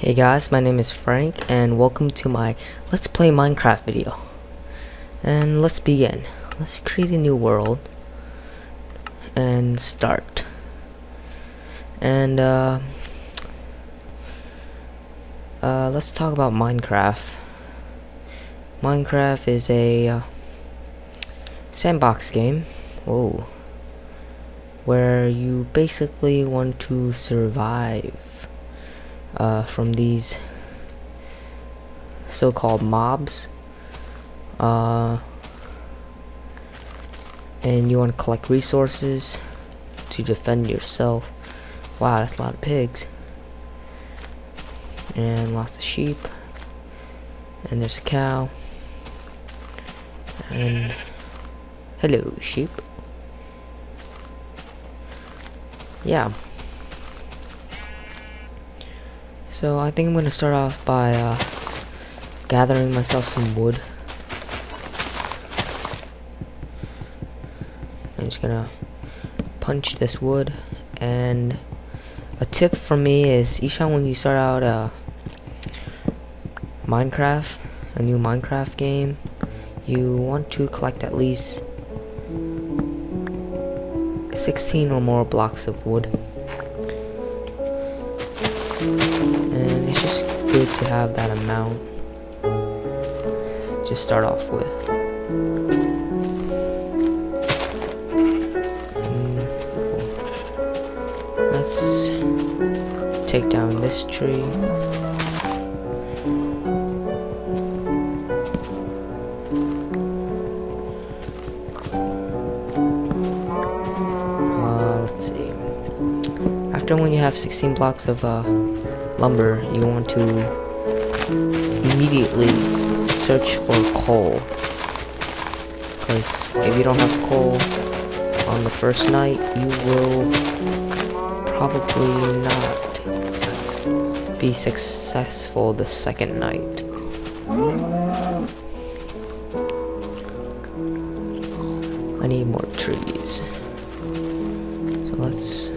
Hey guys, my name is Frank and welcome to my Let's Play Minecraft video. And let's begin. Let's create a new world and start. And uh, uh, let's talk about Minecraft. Minecraft is a uh, sandbox game. Whoa. Where you basically want to survive uh, from these so-called mobs. Uh, and you want to collect resources to defend yourself. Wow that's a lot of pigs. And lots of sheep. And there's a cow. And hello sheep. Yeah so I think I'm gonna start off by uh, gathering myself some wood. I'm just gonna punch this wood and a tip from me is each time when you start out a Minecraft a new Minecraft game you want to collect at least 16 or more blocks of wood good to have that amount just start off with. Mm, let's take down this tree. Uh, let's see. After when you have 16 blocks of uh, lumber, you want to immediately search for coal. Because if you don't have coal on the first night, you will probably not be successful the second night. I need more trees. So let's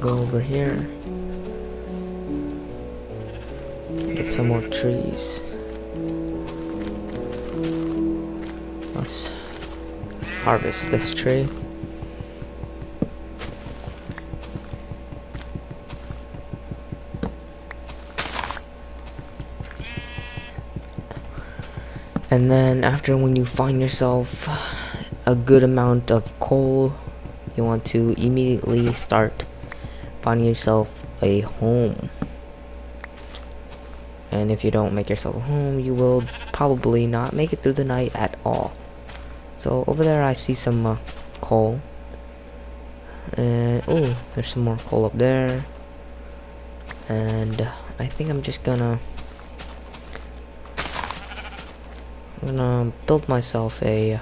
go over here. Some more trees. Let's harvest this tree. And then after when you find yourself a good amount of coal, you want to immediately start finding yourself a home. And if you don't make yourself a home, you will probably not make it through the night at all. So over there I see some uh, coal. And oh, there's some more coal up there. And uh, I think I'm just gonna I'm gonna build myself a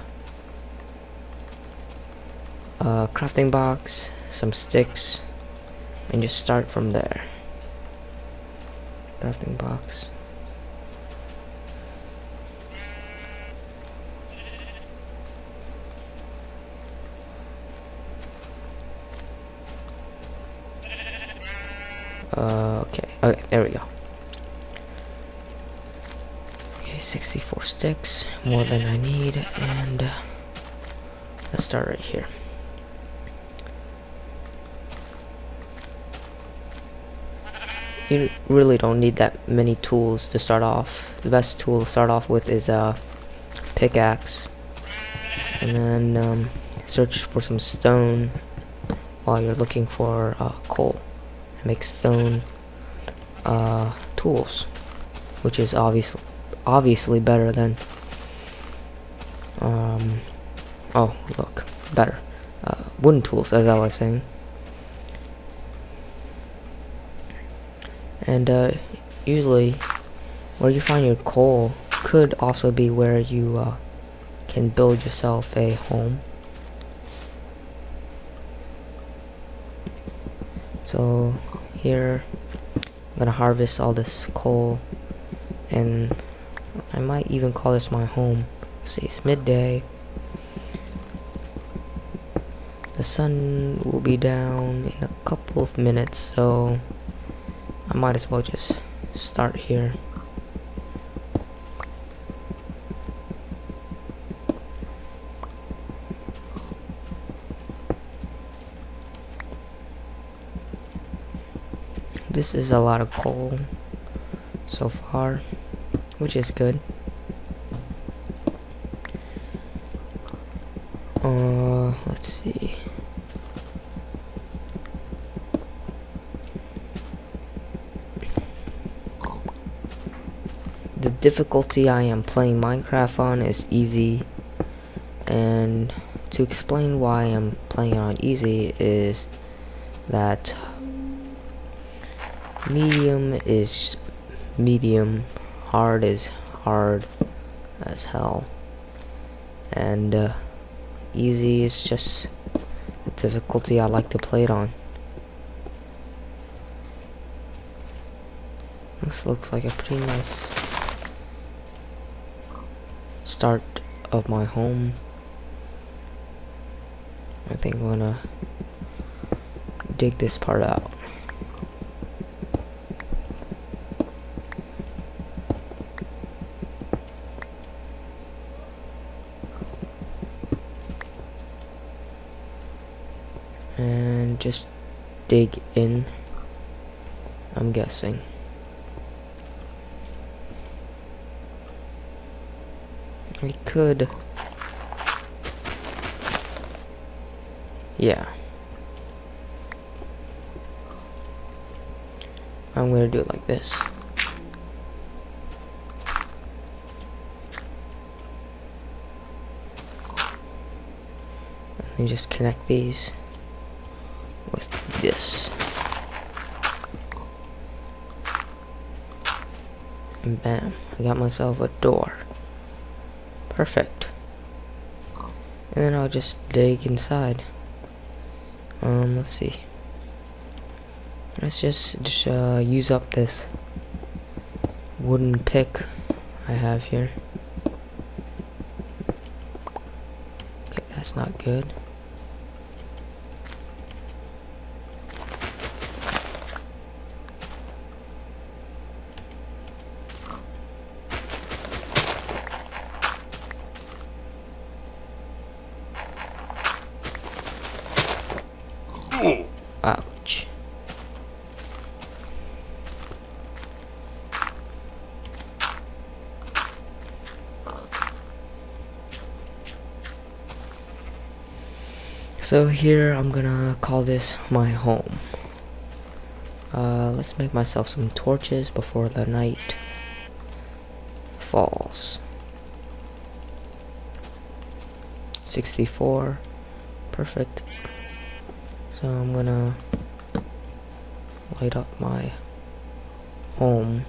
uh, crafting box, some sticks, and just start from there. Crafting box. Uh, okay, okay, there we go. Okay, 64 sticks, more than I need, and uh, let's start right here. You really don't need that many tools to start off. The best tool to start off with is a pickaxe. And then um, search for some stone while you're looking for uh, coal. Make stone uh, tools, which is obviously obviously better than um, oh look better uh, wooden tools as I was saying. And uh, usually where you find your coal could also be where you uh, can build yourself a home. So here I'm gonna harvest all this coal and I might even call this my home. See it's midday. The sun will be down in a couple of minutes so I might as well just start here. This is a lot of coal so far, which is good. Uh, let's see. The difficulty I am playing Minecraft on is easy, and to explain why I'm playing on easy is that medium is medium, hard is hard as hell, and uh, easy is just the difficulty I like to play it on. This looks like a pretty nice start of my home. I think I'm gonna dig this part out. And just dig in, I'm guessing. We could. Yeah. I'm gonna do it like this. And just connect these with this. And bam, I got myself a door. Perfect. And then I'll just dig inside. Um, let's see. Let's just, just uh, use up this wooden pick I have here. Okay, that's not good. So here I'm gonna call this my home. Uh, let's make myself some torches before the night falls. 64. Perfect. So I'm gonna light up my home.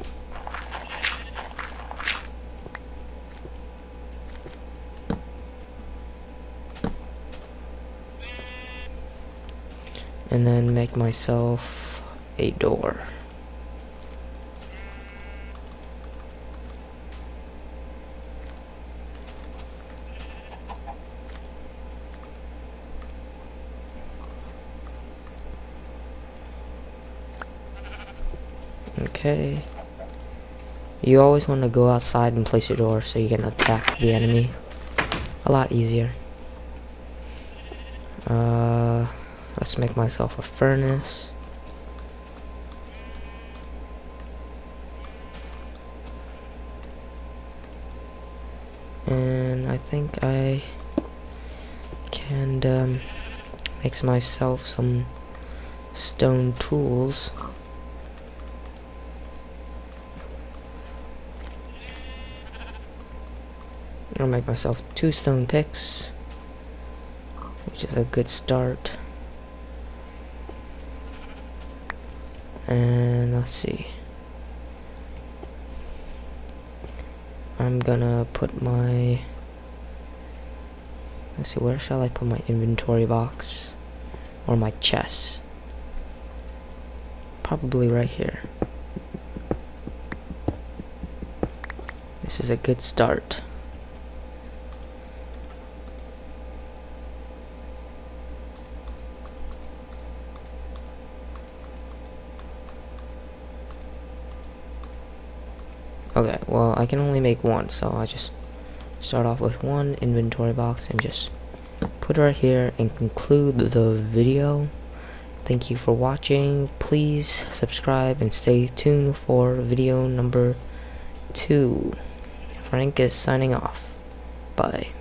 And then make myself a door. Okay. You always want to go outside and place your door so you can attack the enemy a lot easier. Uh, let's make myself a furnace. And I think I can um, make myself some stone tools. I'll make myself two stone picks, which is a good start. And let's see. I'm gonna put my. Let's see, where shall I put my inventory box? Or my chest? Probably right here. This is a good start. Okay, well, I can only make one, so I just start off with one inventory box and just put it right here and conclude the video. Thank you for watching. Please subscribe and stay tuned for video number two. Frank is signing off. Bye.